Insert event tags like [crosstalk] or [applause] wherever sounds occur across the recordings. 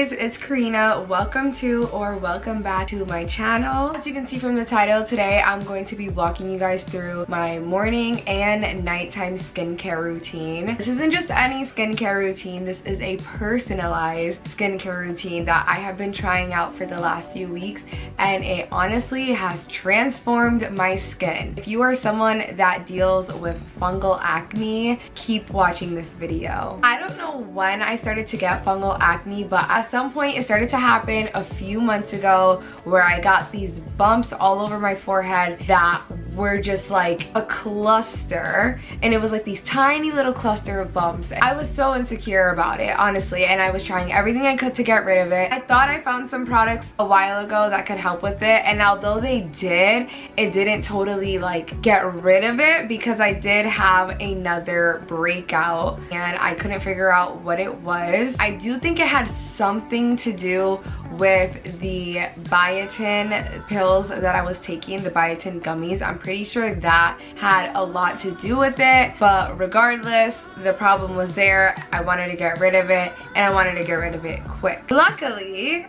guys, it's Karina. Welcome to or welcome back to my channel. As you can see from the title, today I'm going to be walking you guys through my morning and nighttime skincare routine. This isn't just any skincare routine, this is a personalized skincare routine that I have been trying out for the last few weeks and it honestly has transformed my skin. If you are someone that deals with fungal acne, keep watching this video. I don't know when I started to get fungal acne but at some point it started to happen a few months ago where I got these bumps all over my forehead that were just like a cluster and it was like these tiny little cluster of bumps. I was so insecure about it honestly and I was trying everything I could to get rid of it. I thought I found some products a while ago that could help with it and although they did, it didn't totally like get rid of it because I did have another breakout and I couldn't figure out what it was. I do think it had something to do with the biotin pills that I was taking, the biotin gummies. I'm pretty sure that had a lot to do with it, but regardless, the problem was there. I wanted to get rid of it and I wanted to get rid of it quick. Luckily, [laughs]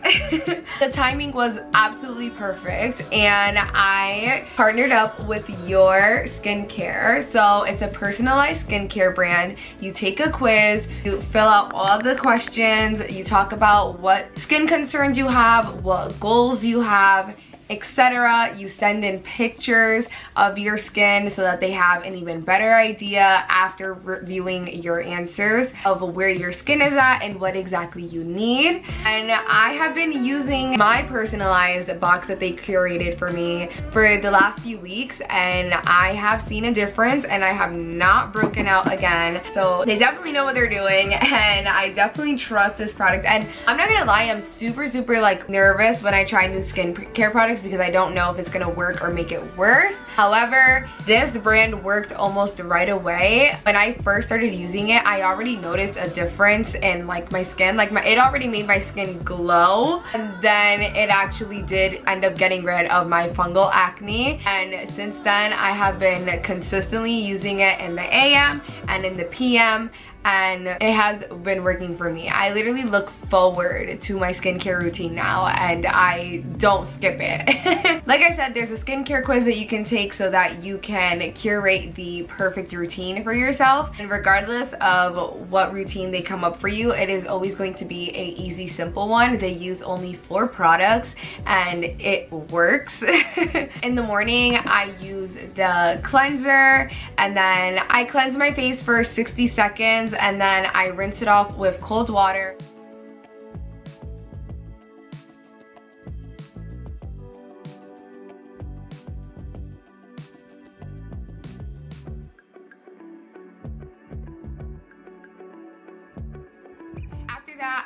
the timing was absolutely perfect and I partnered up with Your Skincare. So it's a personalized skincare brand. You take a quiz, you fill out all the questions, you talk about what skin concerns you have, what goals you have, etc. You send in pictures of your skin so that they have an even better idea after reviewing your answers of where your skin is at and what exactly you need. And I have been using my personalized box that they curated for me for the last few weeks and I have seen a difference and I have not broken out again. So they definitely know what they're doing [laughs] and I definitely trust this product. And I'm not gonna lie, I'm super, super like nervous when I try new skincare products because I don't know if it's gonna work or make it worse. However, this brand worked almost right away. When I first started using it, I already noticed a difference in like my skin. Like my, it already made my skin glow. And then it actually did end up getting rid of my fungal acne. And since then, I have been consistently using it in the AM and in the PM and it has been working for me. I literally look forward to my skincare routine now and I don't skip it. [laughs] like I said, there's a skincare quiz that you can take so that you can curate the perfect routine for yourself. And regardless of what routine they come up for you, it is always going to be a easy, simple one. They use only four products and it works. [laughs] In the morning, I use the cleanser and then I cleanse my face for 60 seconds and then I rinse it off with cold water.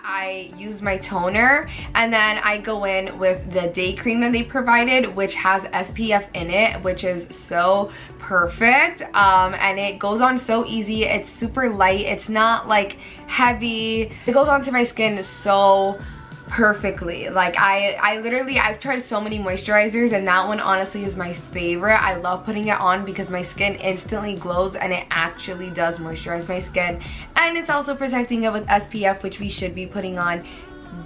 I use my toner and then I go in with the day cream that they provided, which has SPF in it, which is so perfect. Um, and it goes on so easy. It's super light. It's not like heavy. It goes onto my skin so perfectly. Like I I literally I've tried so many moisturizers and that one honestly is my favorite. I love putting it on because my skin instantly glows and it actually does moisturize my skin. And it's also protecting it with SPF which we should be putting on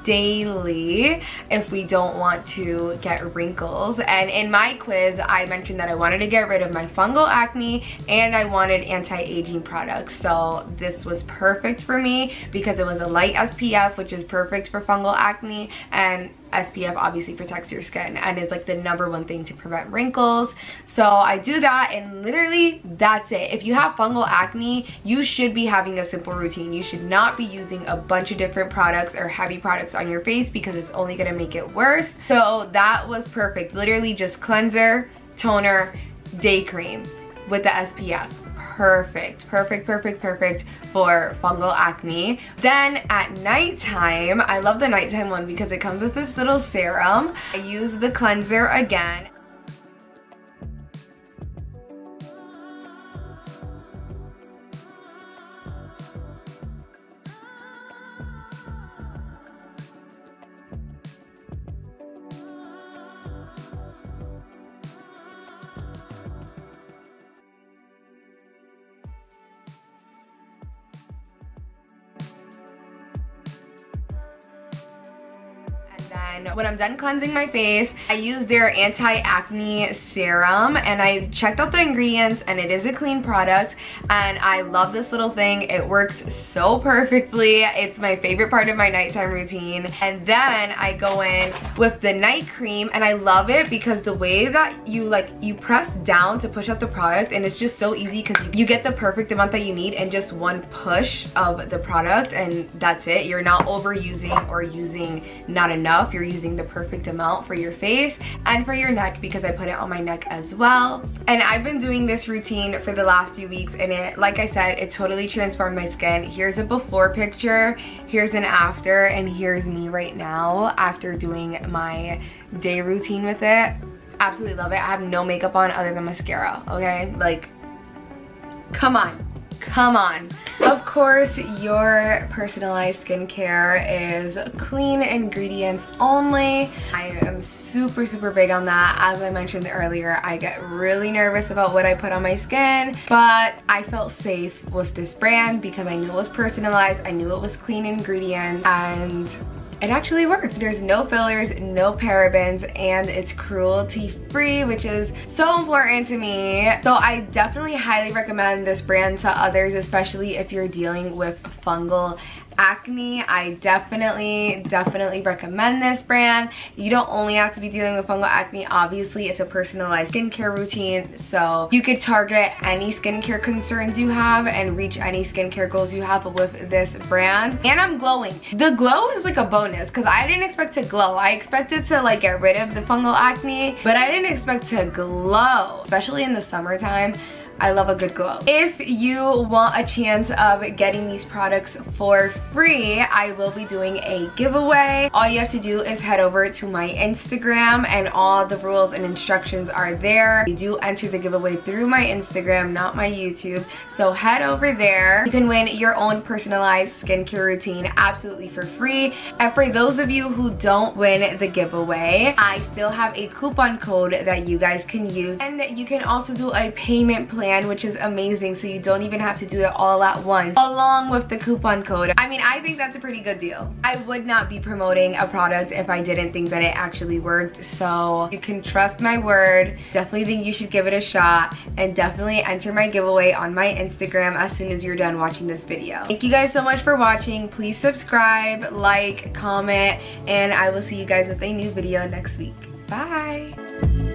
daily if we don't want to get wrinkles. And in my quiz, I mentioned that I wanted to get rid of my fungal acne and I wanted anti-aging products. So this was perfect for me because it was a light SPF, which is perfect for fungal acne and SPF obviously protects your skin and is like the number one thing to prevent wrinkles. So I do that and literally that's it. If you have fungal acne, you should be having a simple routine. You should not be using a bunch of different products or heavy products on your face because it's only gonna make it worse. So that was perfect. Literally just cleanser, toner, day cream with the SPF perfect, perfect, perfect, perfect for fungal acne. Then at nighttime, I love the nighttime one because it comes with this little serum. I use the cleanser again. And when I'm done cleansing my face, I use their anti-acne serum and I checked out the ingredients and it is a clean product and I love this little thing. It works so perfectly. It's my favorite part of my nighttime routine. And then I go in with the night cream and I love it because the way that you like, you press down to push out the product and it's just so easy because you get the perfect amount that you need in just one push of the product and that's it. You're not overusing or using not enough. You're using the perfect amount for your face and for your neck because I put it on my neck as well. And I've been doing this routine for the last few weeks and it, like I said, it totally transformed my skin. Here's a before picture, here's an after, and here's me right now after doing my day routine with it. Absolutely love it. I have no makeup on other than mascara, okay? Like, come on come on. Of course, your personalized skincare is clean ingredients only. I am super, super big on that. As I mentioned earlier, I get really nervous about what I put on my skin, but I felt safe with this brand because I knew it was personalized, I knew it was clean ingredients, and it actually works. There's no fillers, no parabens, and it's cruelty free, which is so important to me. So I definitely highly recommend this brand to others, especially if you're dealing with fungal acne, I definitely, definitely recommend this brand. You don't only have to be dealing with fungal acne. Obviously, it's a personalized skincare routine. So you could target any skincare concerns you have and reach any skincare goals you have with this brand. And I'm glowing. The glow is like a bonus because I didn't expect to glow. I expected to like get rid of the fungal acne, but I didn't expect to glow, especially in the summertime. I love a good glow. If you want a chance of getting these products for free, I will be doing a giveaway. All you have to do is head over to my Instagram and all the rules and instructions are there. You do enter the giveaway through my Instagram, not my YouTube. So head over there. You can win your own personalized skincare routine absolutely for free. And for those of you who don't win the giveaway, I still have a coupon code that you guys can use. And you can also do a payment plan plan, which is amazing. So you don't even have to do it all at once, along with the coupon code. I mean, I think that's a pretty good deal. I would not be promoting a product if I didn't think that it actually worked. So you can trust my word. Definitely think you should give it a shot and definitely enter my giveaway on my Instagram as soon as you're done watching this video. Thank you guys so much for watching. Please subscribe, like, comment, and I will see you guys with a new video next week. Bye!